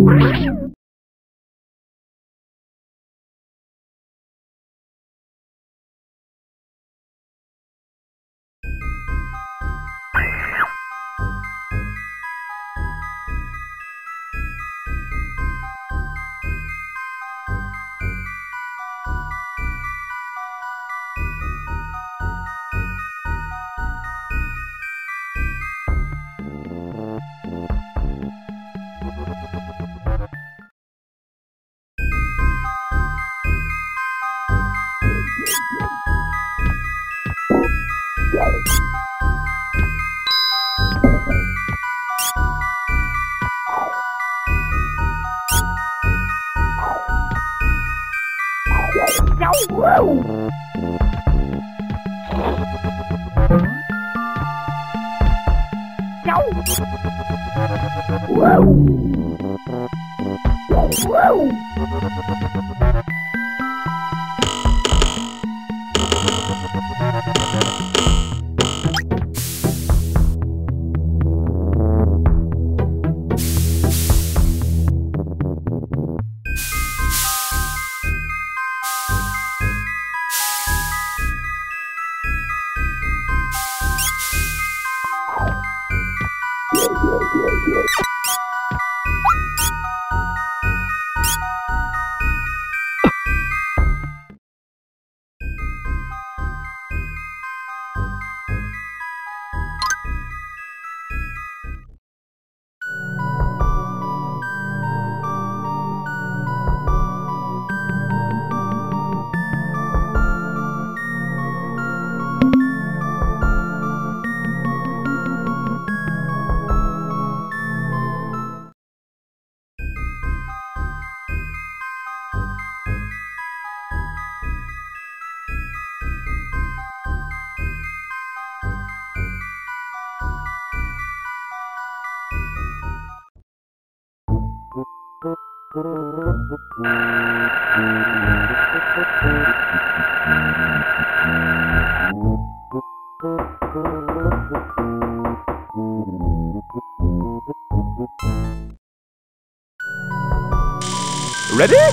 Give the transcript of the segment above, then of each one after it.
Wow. Ready?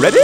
Ready?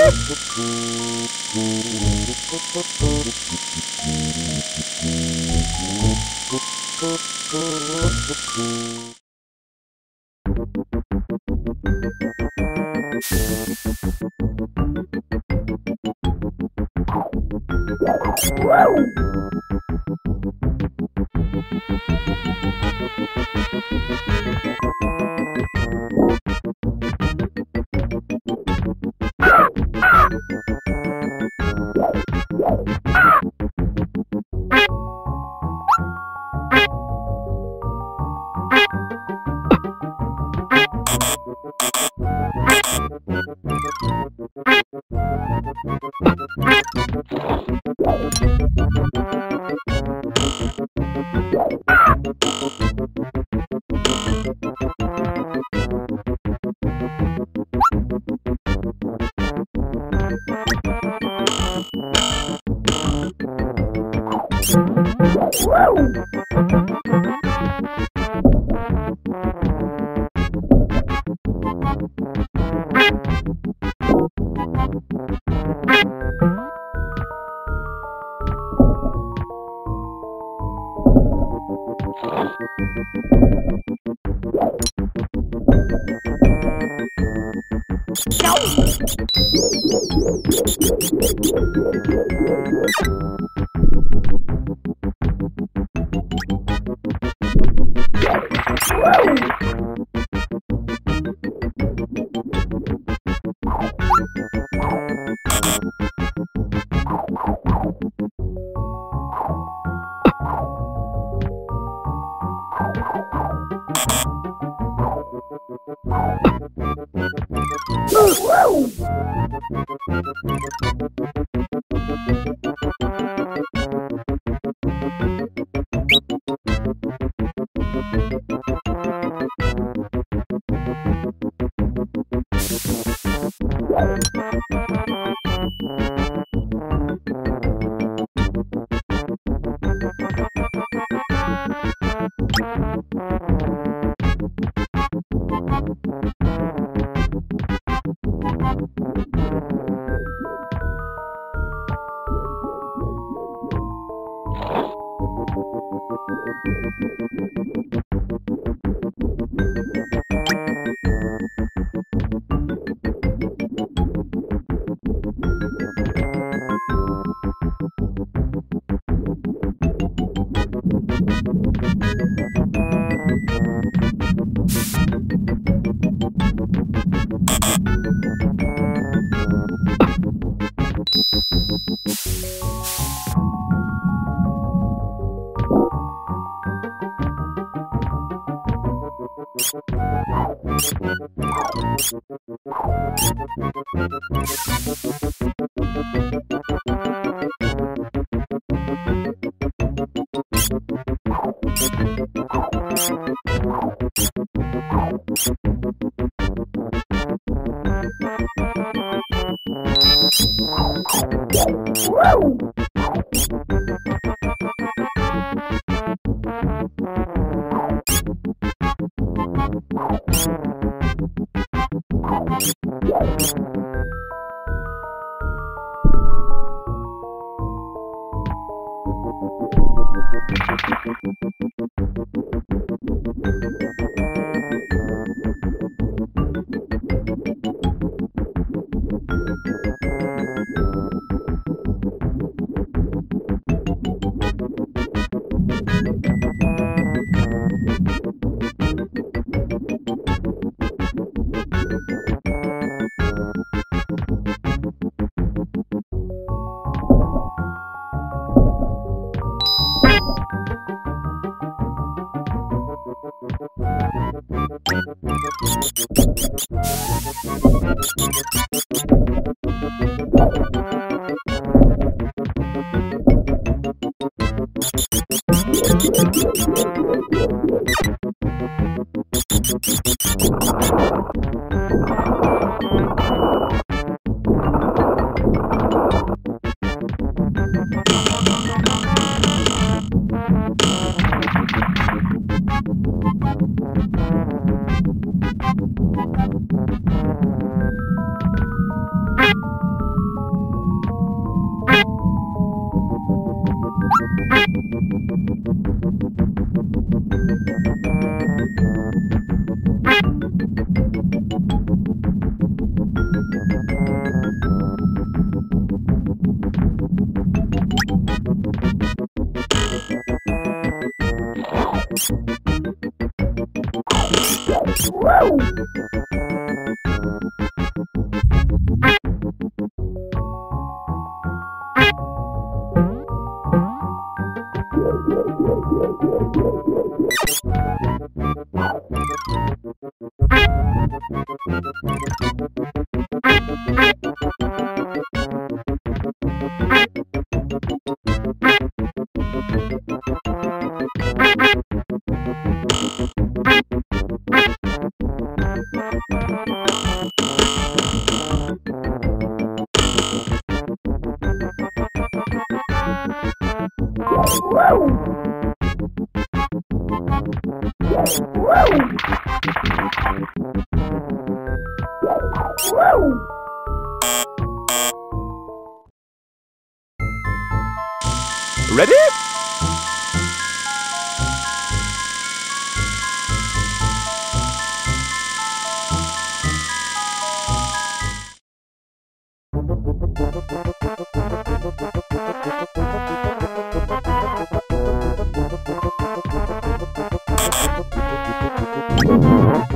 Wow! Thank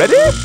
Ready?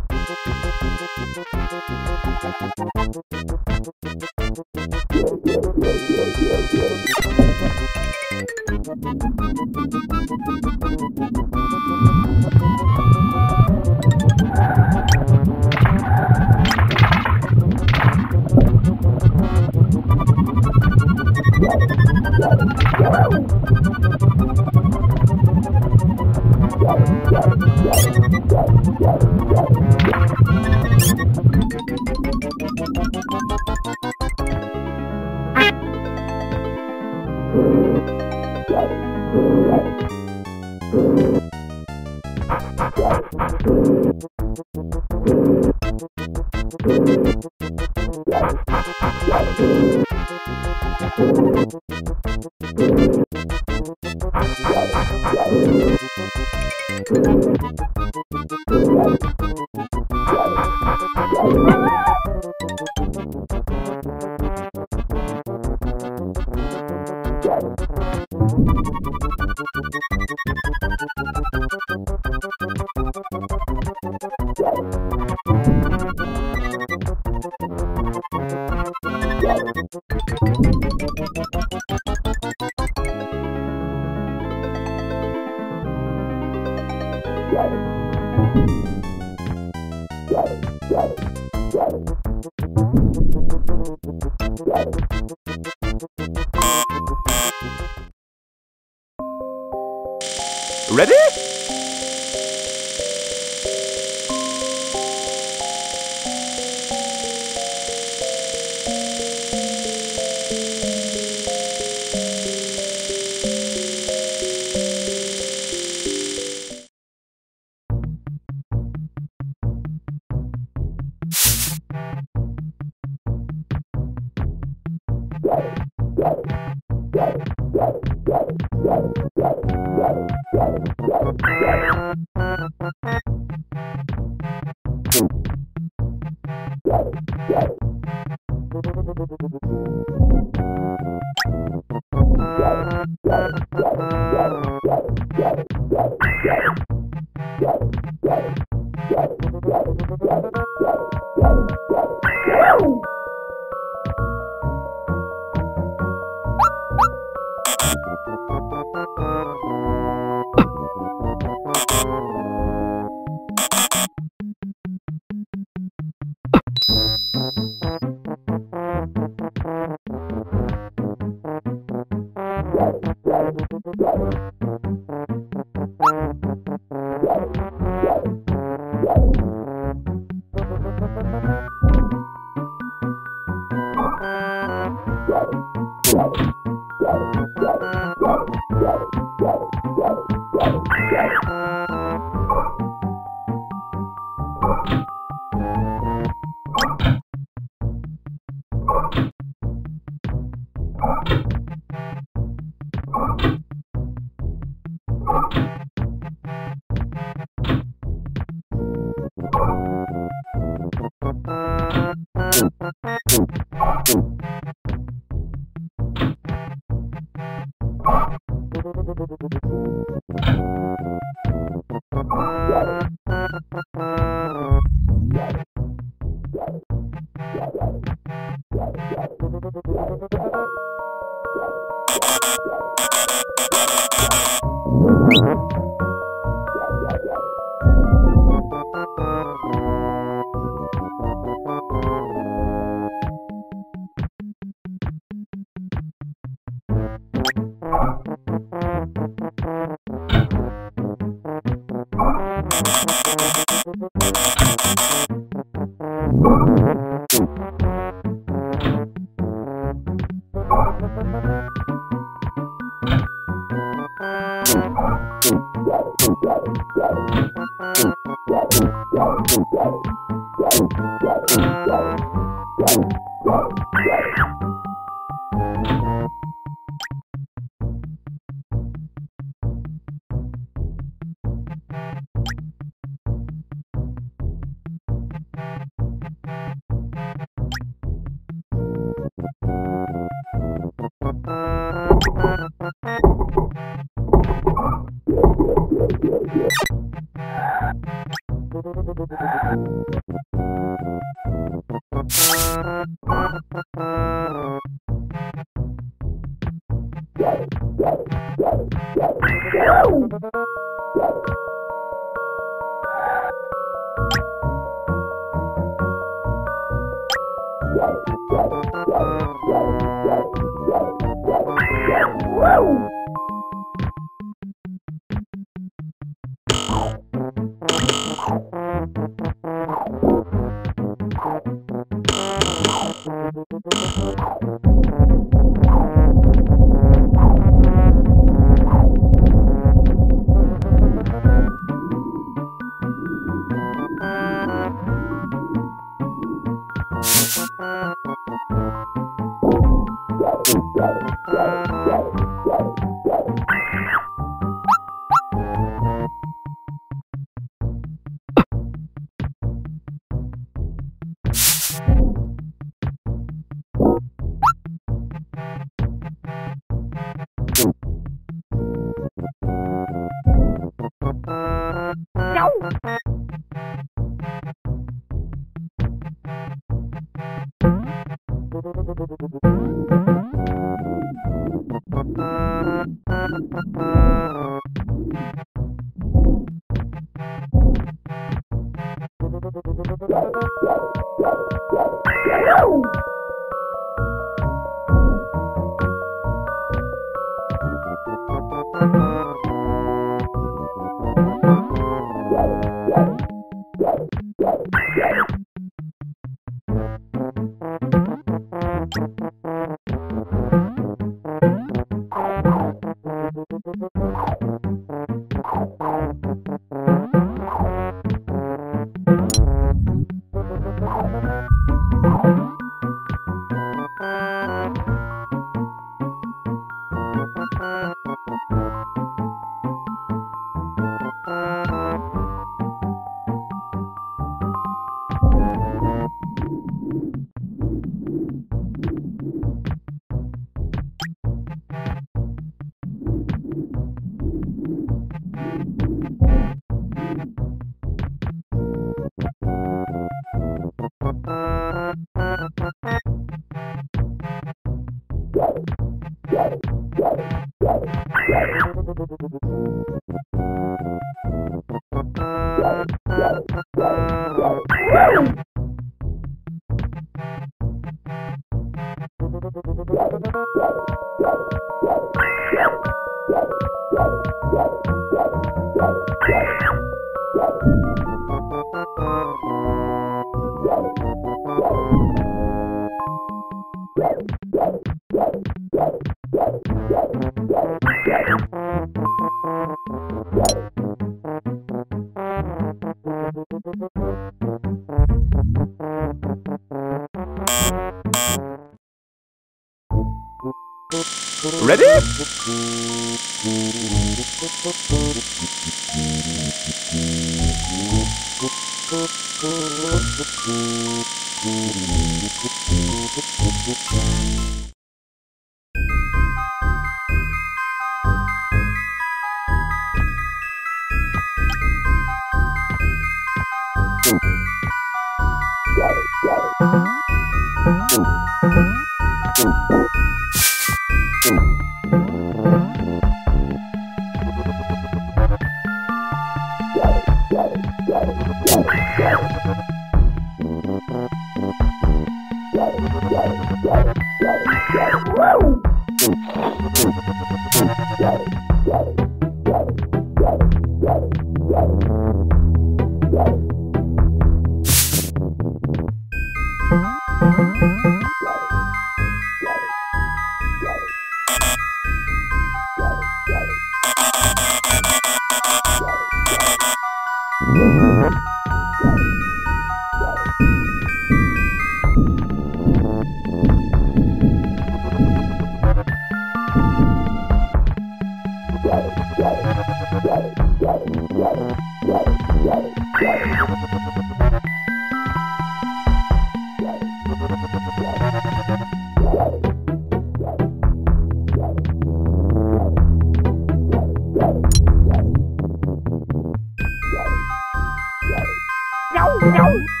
小舞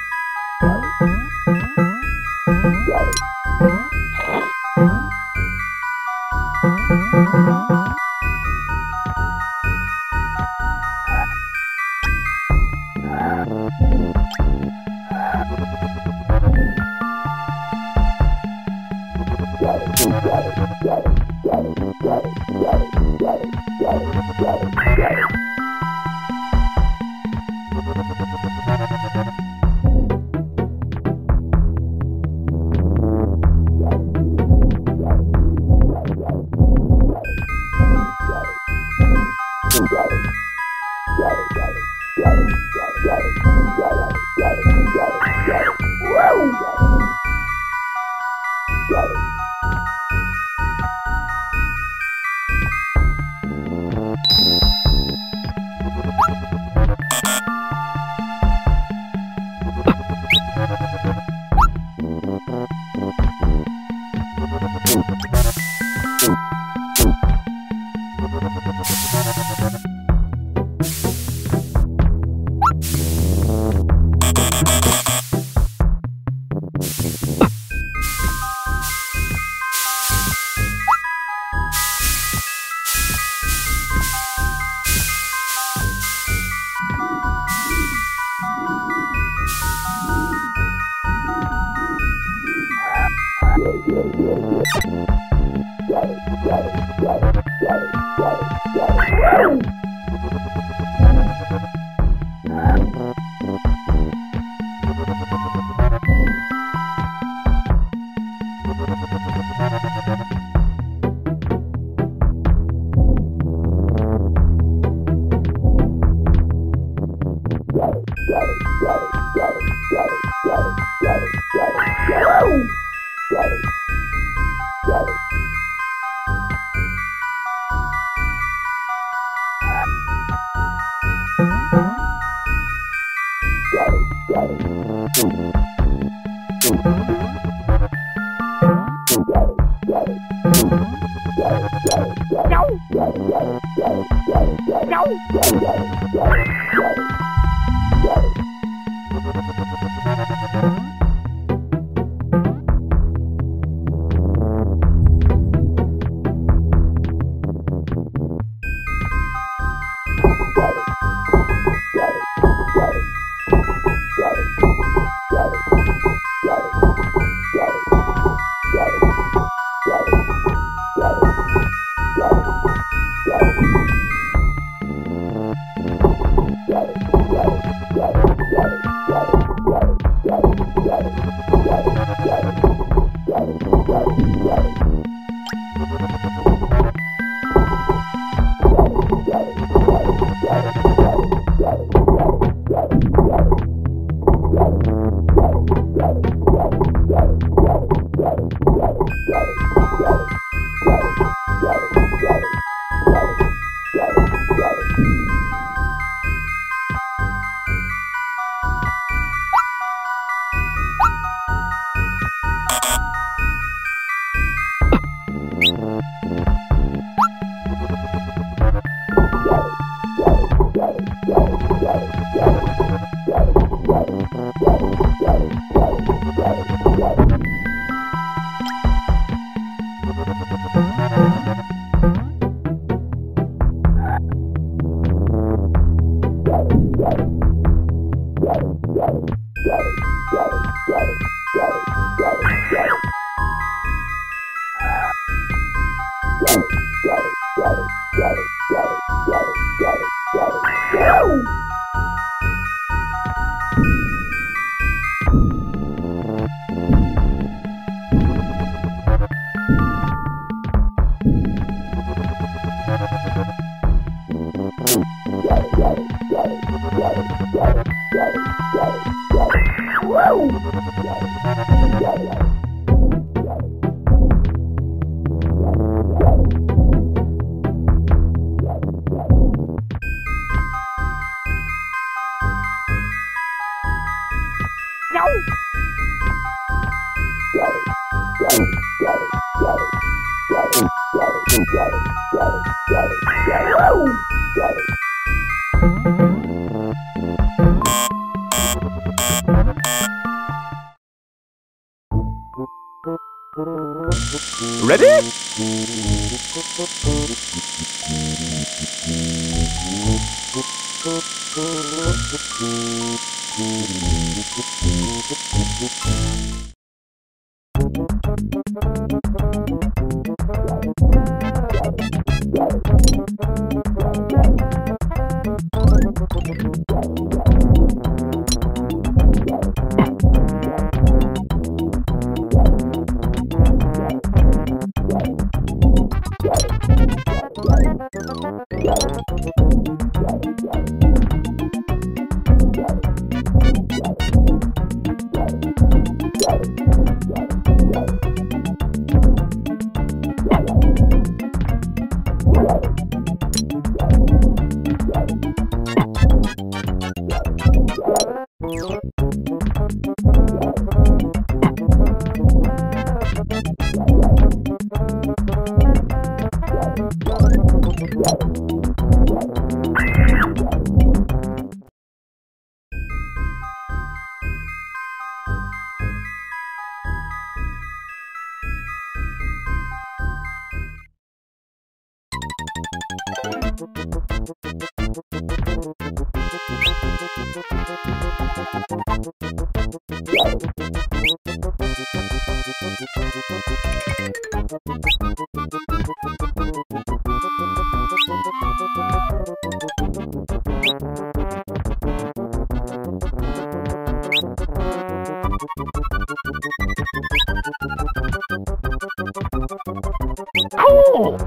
Cool!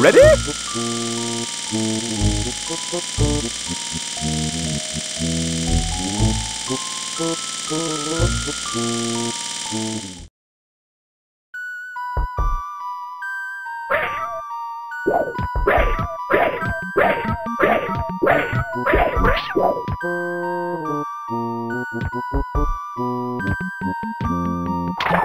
Ready?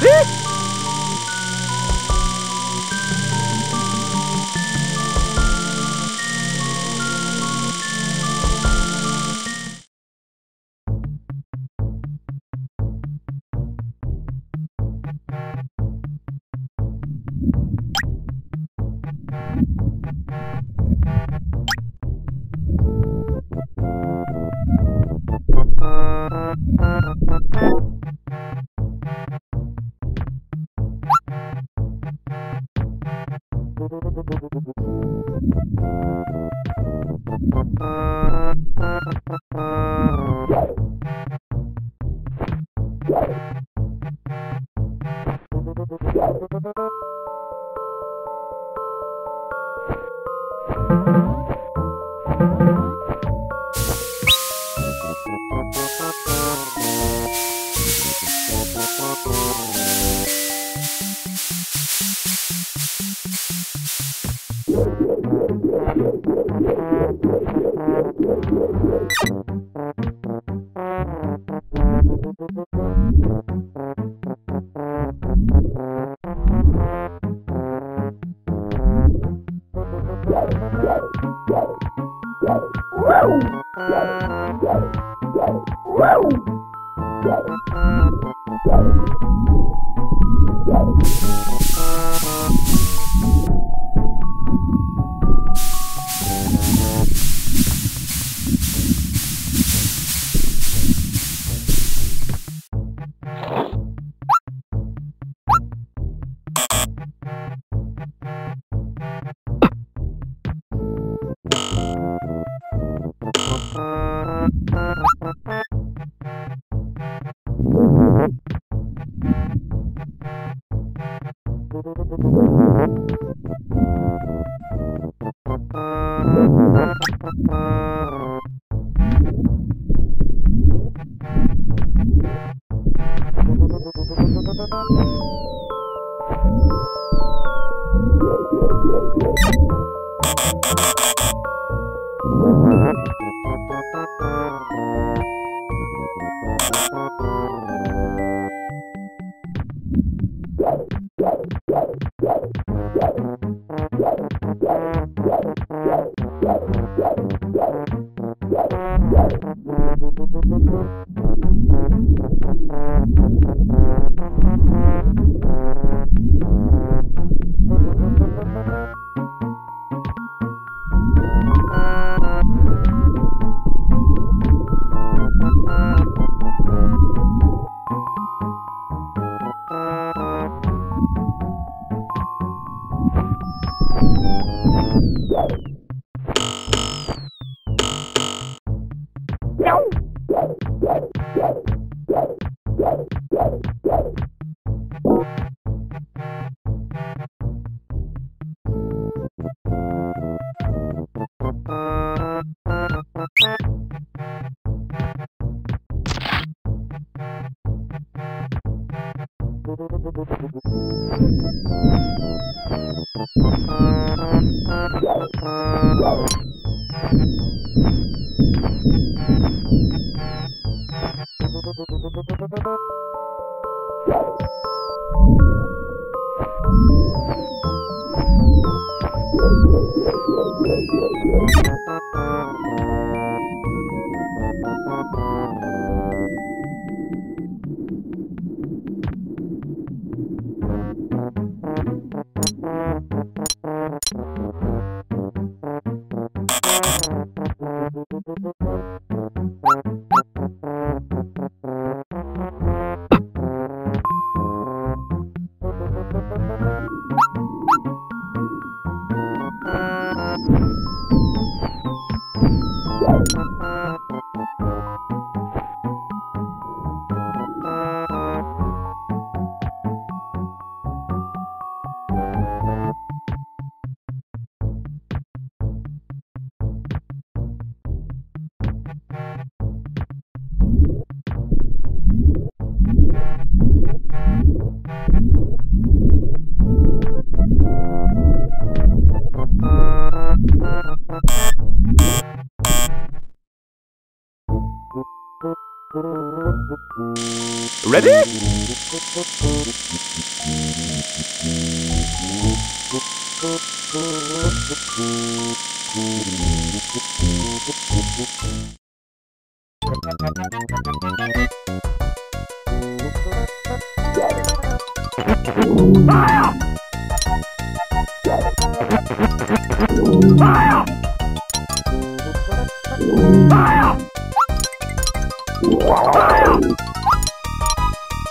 Ready? Ready? Fire! Fire! Fire! Fire!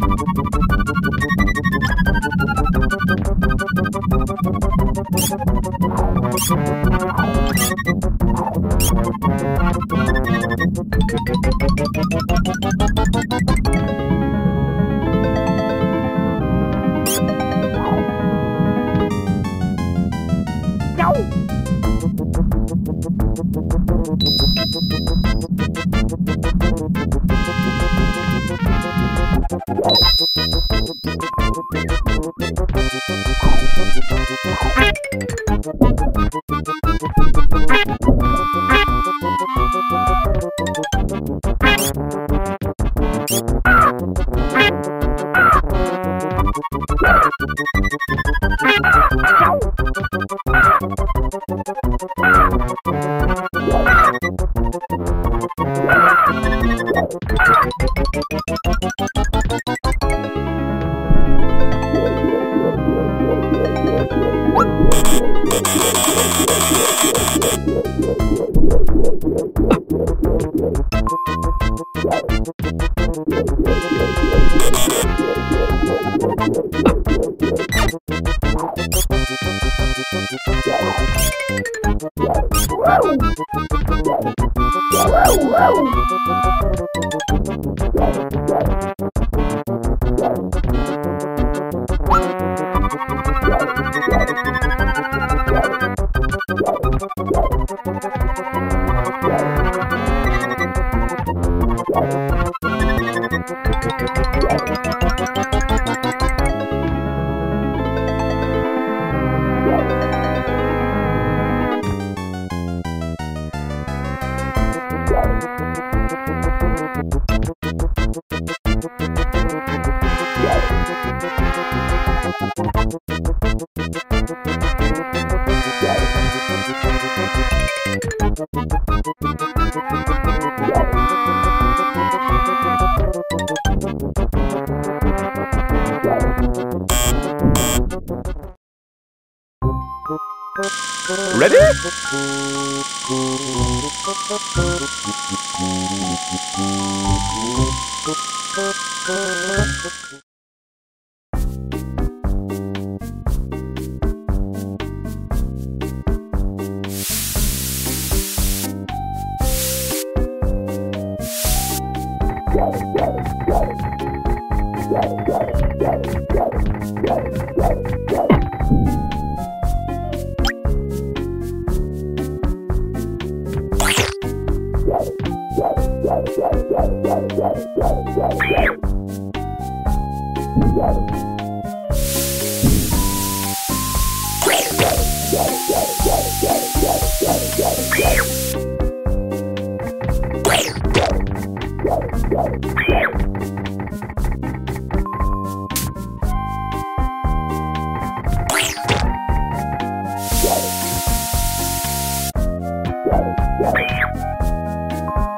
Thank you.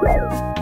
Yeah.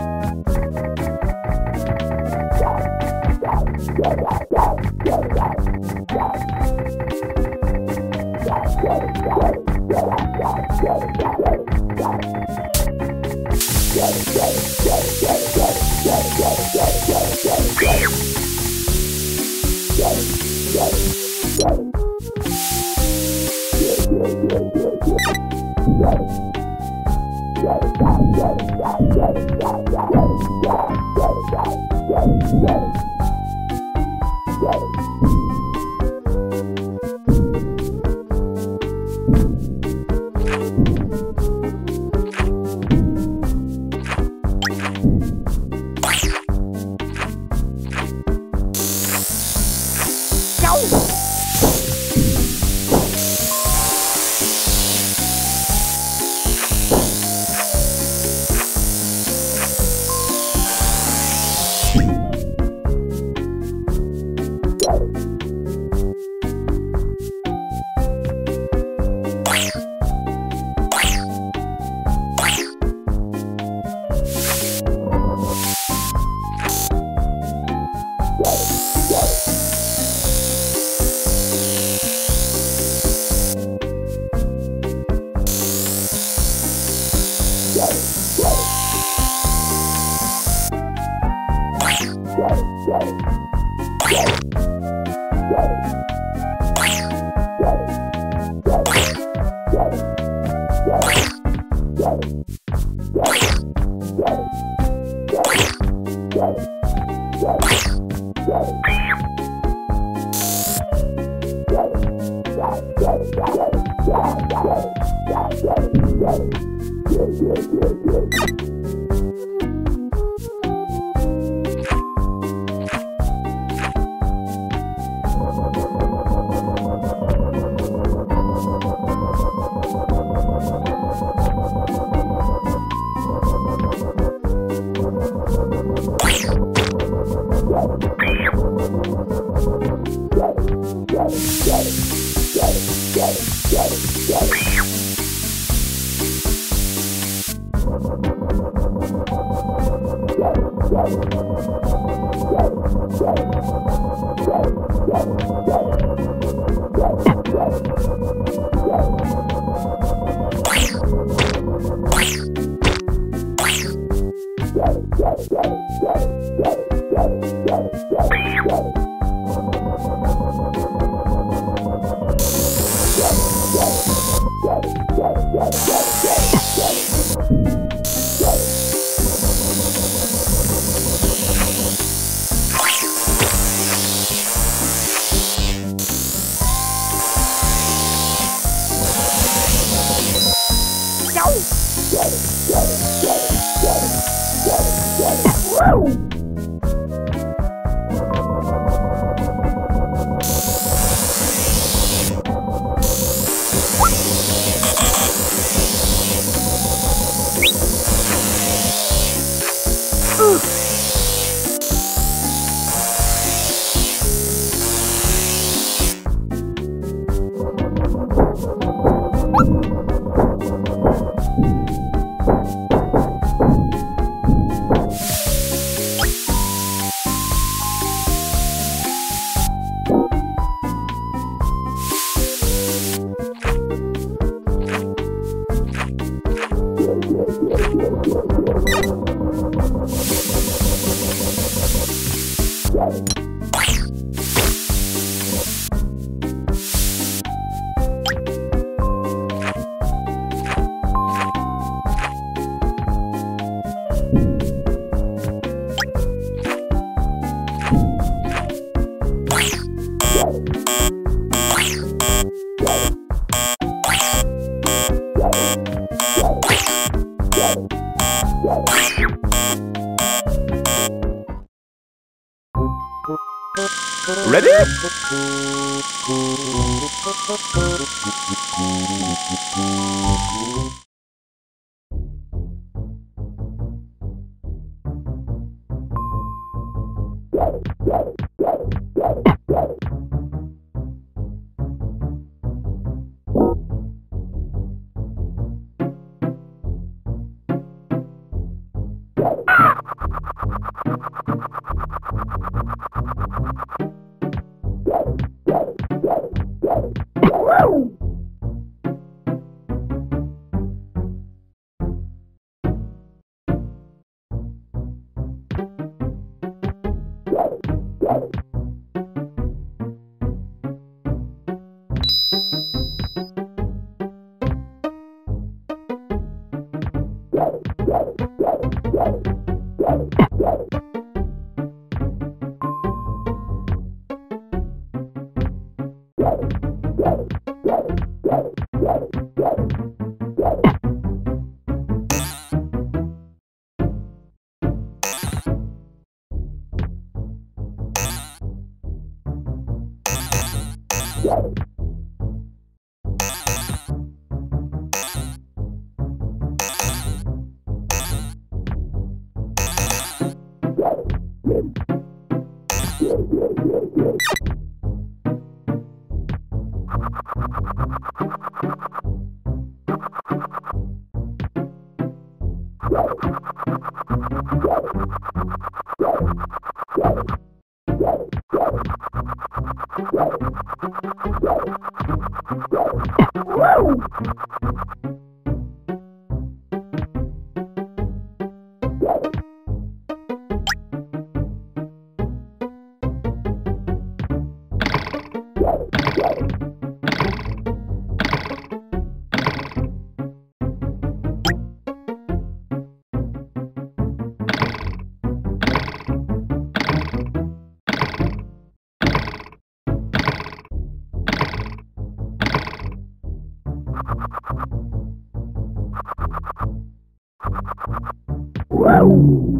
Uau!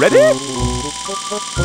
Ready?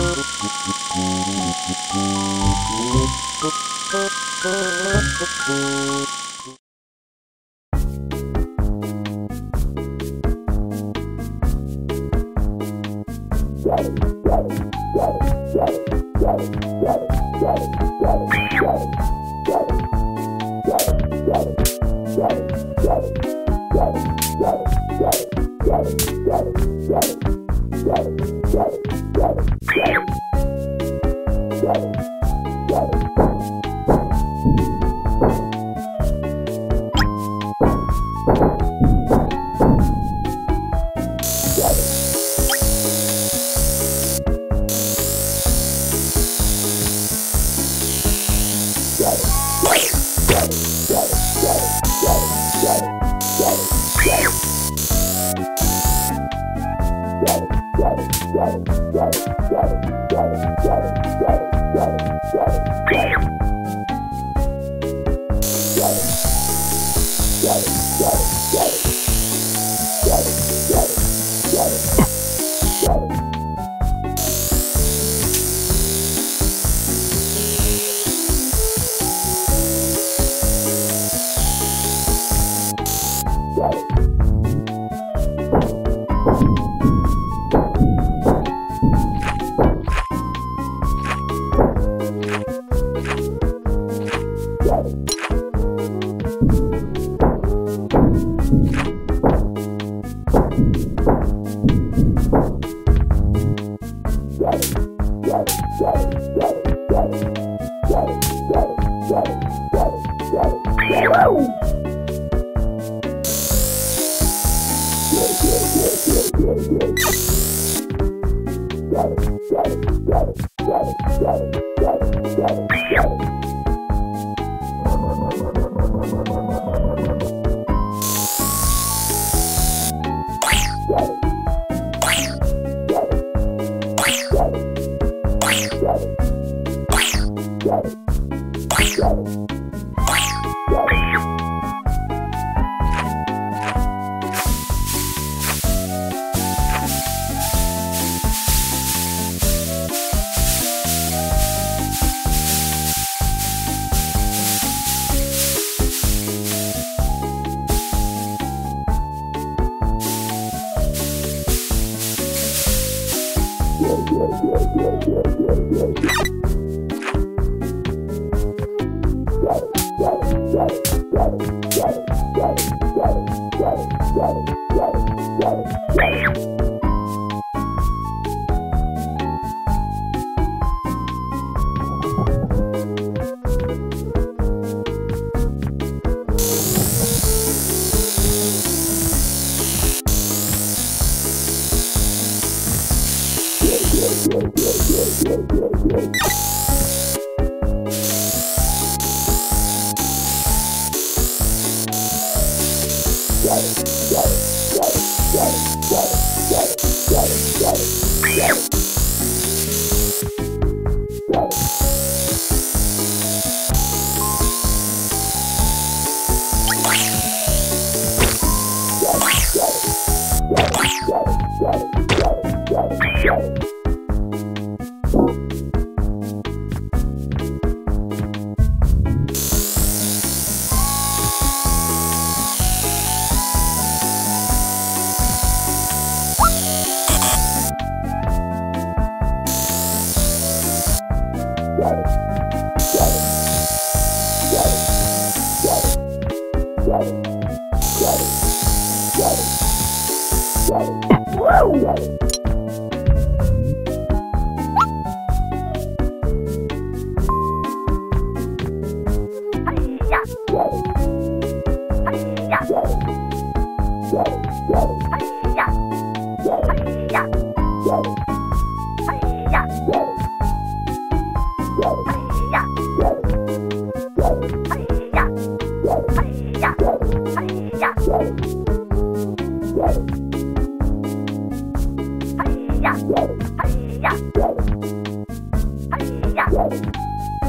Got it.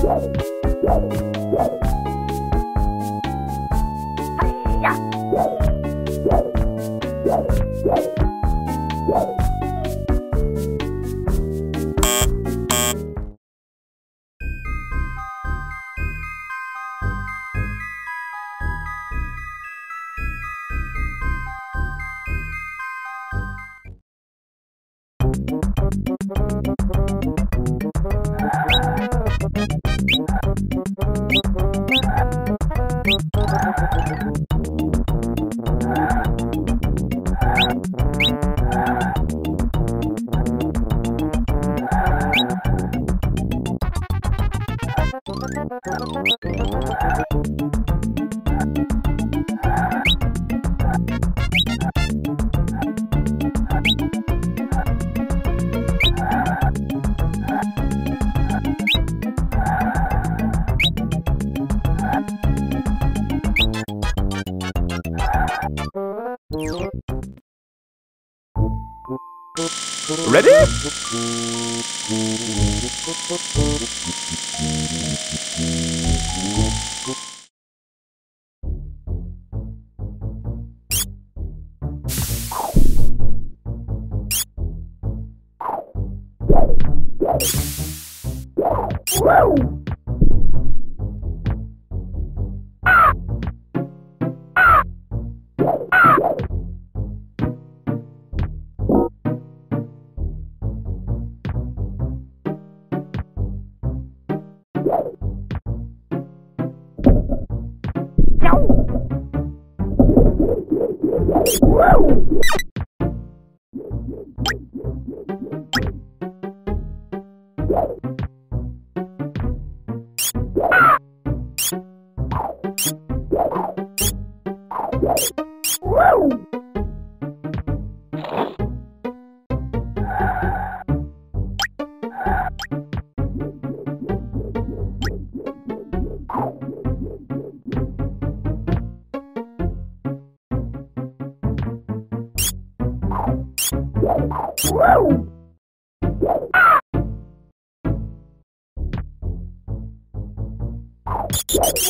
Got it. Got it. Got it. Ready?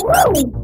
Ready?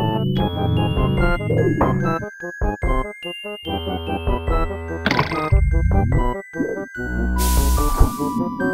Thank you.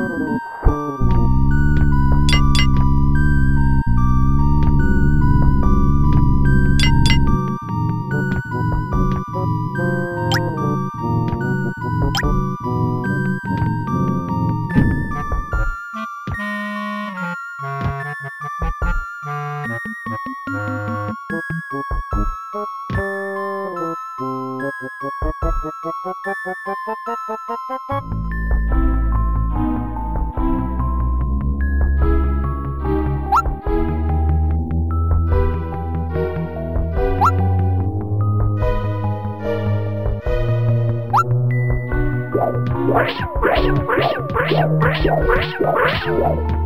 Wow.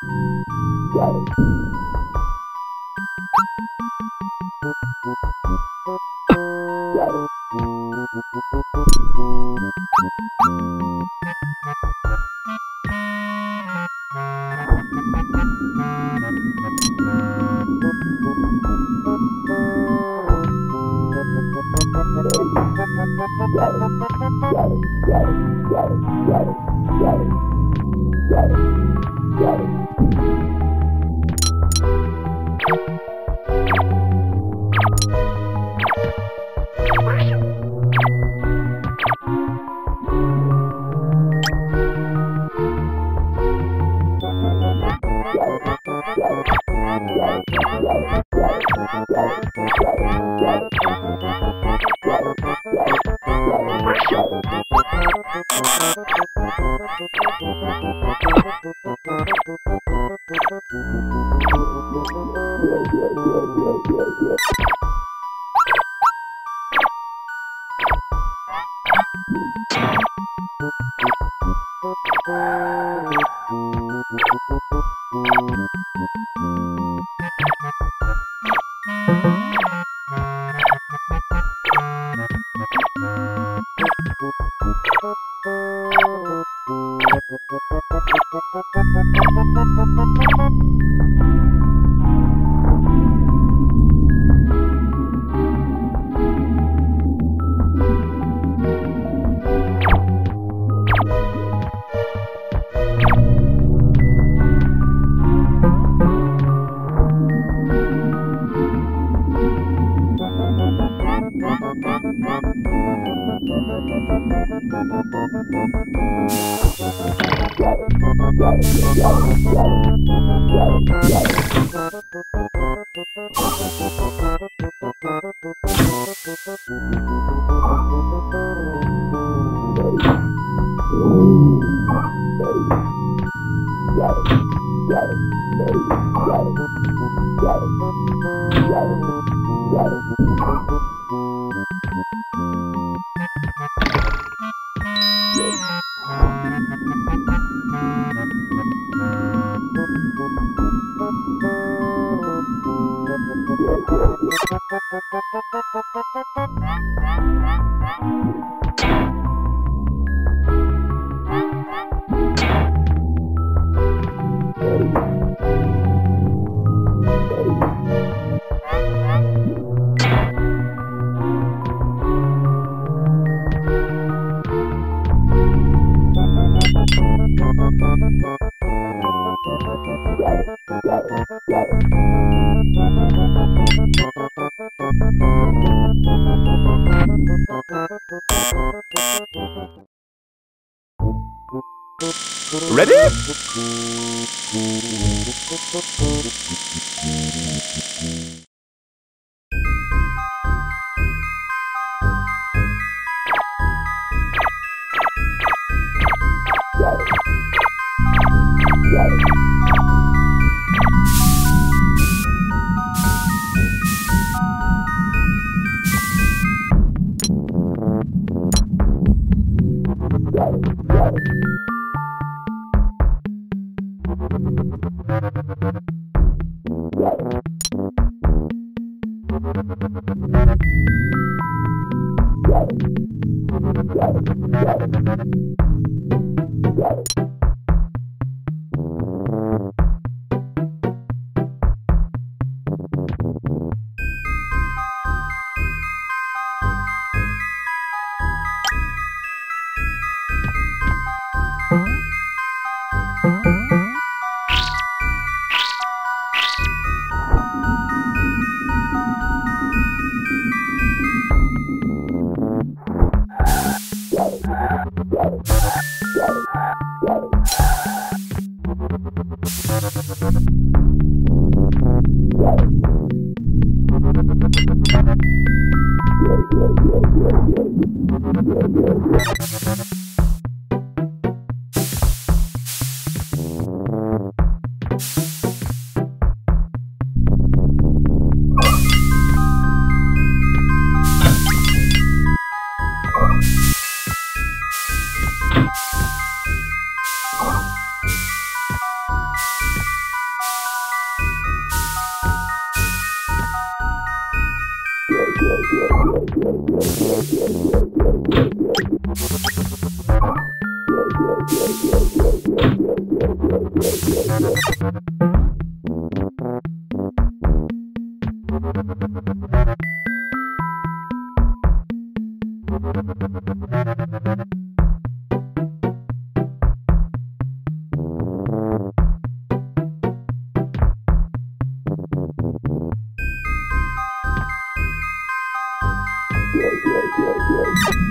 you